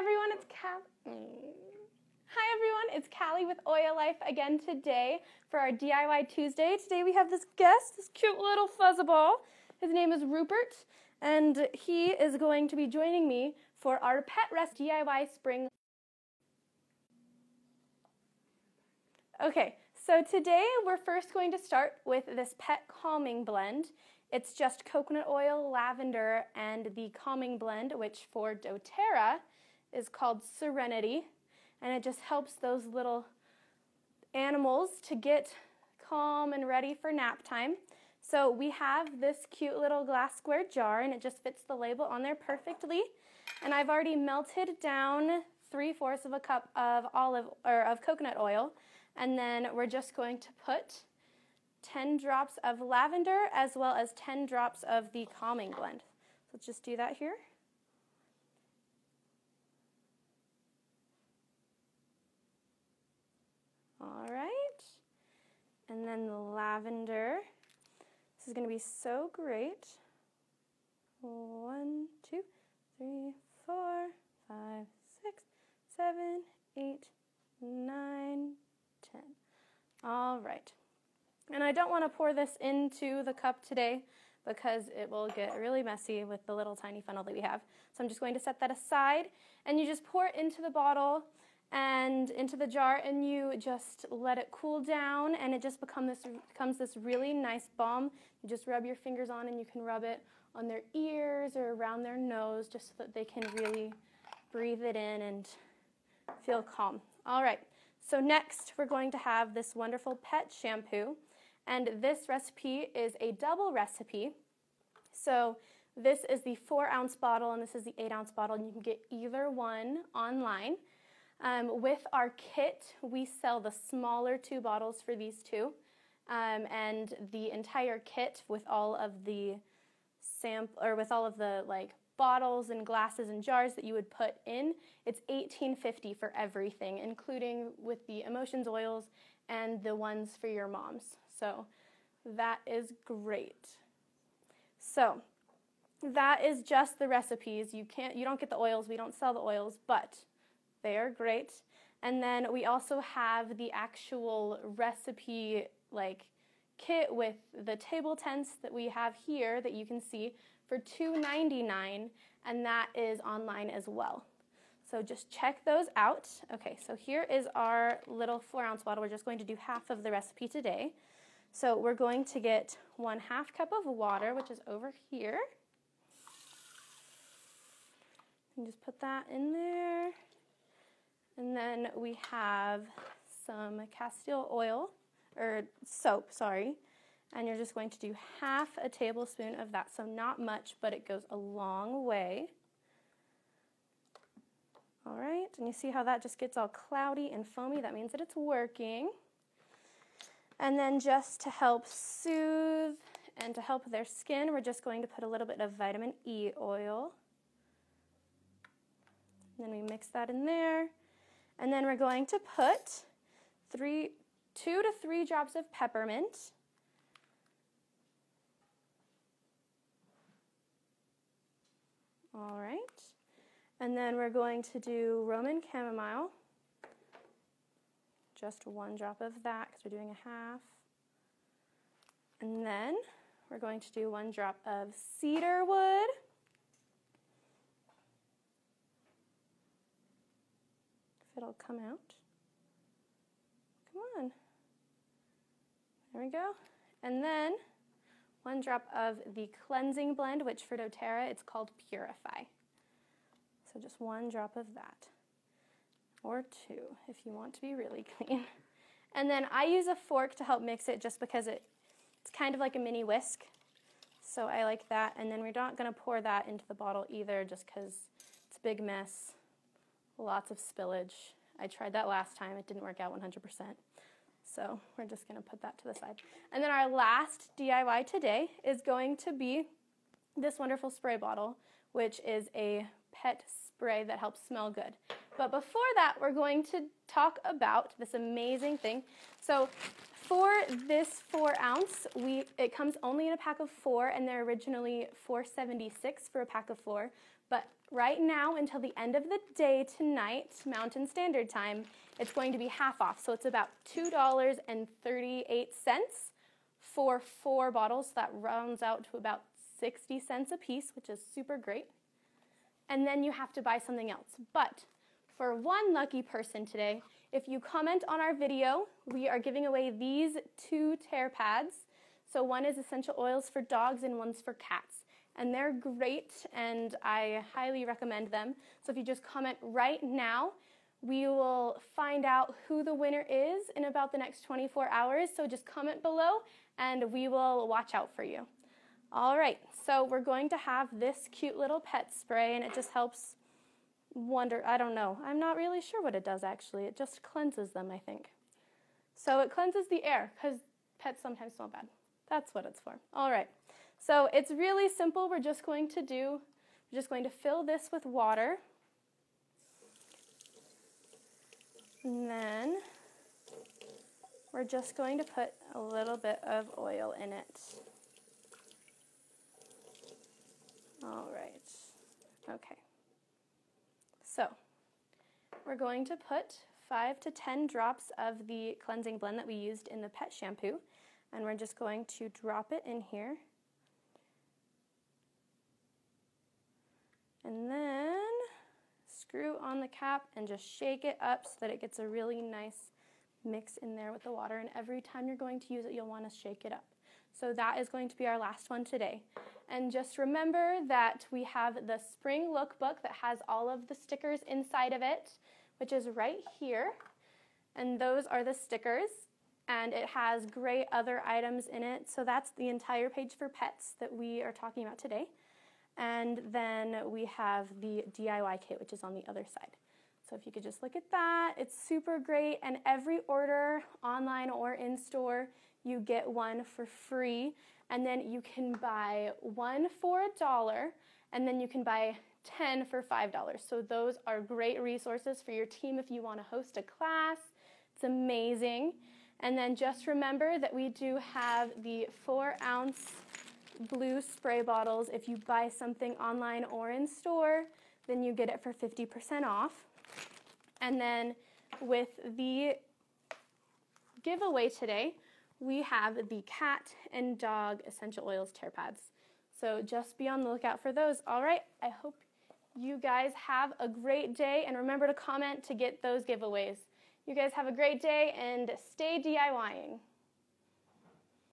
everyone, it's Cal. Hi everyone, it's Callie with Oil Life again today for our DIY Tuesday. Today we have this guest, this cute little fuzzball. His name is Rupert, and he is going to be joining me for our Pet Rest DIY Spring. Okay, so today we're first going to start with this pet calming blend. It's just coconut oil, lavender, and the calming blend, which for doTERRA is called Serenity. And it just helps those little animals to get calm and ready for nap time. So we have this cute little glass square jar and it just fits the label on there perfectly. And I've already melted down three fourths of a cup of olive or of coconut oil. And then we're just going to put 10 drops of lavender as well as 10 drops of the calming blend. So let's just do that here. All right. And then the lavender. This is going to be so great. One, two, three, four, five, six, seven, eight, nine, ten. All right. And I don't want to pour this into the cup today because it will get really messy with the little tiny funnel that we have. So I'm just going to set that aside and you just pour it into the bottle and into the jar and you just let it cool down and it just become this, becomes this really nice balm. You just rub your fingers on and you can rub it on their ears or around their nose just so that they can really breathe it in and feel calm. All right, so next we're going to have this wonderful pet shampoo. And this recipe is a double recipe. So this is the four ounce bottle and this is the eight ounce bottle and you can get either one online. Um, with our kit, we sell the smaller two bottles for these two. Um, and the entire kit with all of the sample or with all of the like bottles and glasses and jars that you would put in, it's 1850 for everything, including with the emotions oils and the ones for your moms. So that is great. So that is just the recipes. You can't you don't get the oils, we don't sell the oils, but they are great. And then we also have the actual recipe like kit with the table tents that we have here that you can see for $2.99 and that is online as well. So just check those out. Okay, so here is our little four ounce bottle. We're just going to do half of the recipe today. So we're going to get one half cup of water, which is over here. And just put that in there. And then we have some castile oil, or soap, sorry. And you're just going to do half a tablespoon of that. So not much, but it goes a long way. All right, and you see how that just gets all cloudy and foamy? That means that it's working. And then just to help soothe and to help their skin, we're just going to put a little bit of vitamin E oil. And then we mix that in there. And then we're going to put three, two to three drops of peppermint. All right. And then we're going to do Roman chamomile just one drop of that because we're doing a half. And then we're going to do one drop of cedar wood. It'll come out. Come on. There we go. And then one drop of the cleansing blend, which for doTERRA it's called Purify. So just one drop of that or two if you want to be really clean. And then I use a fork to help mix it just because it, it's kind of like a mini whisk. So I like that. And then we're not going to pour that into the bottle either just because it's a big mess. Lots of spillage. I tried that last time. It didn't work out 100%. So we're just going to put that to the side. And then our last DIY today is going to be this wonderful spray bottle, which is a pet spray that helps smell good. But before that, we're going to talk about this amazing thing. So for this four ounce, we it comes only in a pack of four, and they're originally 476 for a pack of four. But right now, until the end of the day tonight, Mountain Standard Time, it's going to be half off. So it's about $2.38 for four bottles. That rounds out to about 60 cents a piece, which is super great. And then you have to buy something else. But for one lucky person today, if you comment on our video, we are giving away these two tear pads. So one is essential oils for dogs and one's for cats. And they're great and I highly recommend them. So if you just comment right now, we will find out who the winner is in about the next 24 hours. So just comment below and we will watch out for you. All right, so we're going to have this cute little pet spray and it just helps wonder, I don't know. I'm not really sure what it does actually. It just cleanses them, I think. So it cleanses the air because pets sometimes smell bad. That's what it's for. All right. So it's really simple. We're just going to do, we're just going to fill this with water. And then we're just going to put a little bit of oil in it. All right. Okay. We're going to put 5 to 10 drops of the cleansing blend that we used in the pet shampoo and we're just going to drop it in here. And then screw on the cap and just shake it up so that it gets a really nice mix in there with the water. And every time you're going to use it, you'll want to shake it up. So that is going to be our last one today. And just remember that we have the spring lookbook that has all of the stickers inside of it, which is right here. And those are the stickers. And it has great other items in it. So that's the entire page for pets that we are talking about today. And then we have the DIY kit, which is on the other side. So if you could just look at that, it's super great. And every order, online or in store, you get one for free. And then you can buy one for a dollar, and then you can buy 10 for $5. So those are great resources for your team if you want to host a class. It's amazing. And then just remember that we do have the four ounce blue spray bottles. If you buy something online or in store, then you get it for 50% off. And then with the giveaway today, we have the cat and dog essential oils tear pads. So just be on the lookout for those. All right, I hope you guys have a great day and remember to comment to get those giveaways. You guys have a great day and stay DIYing.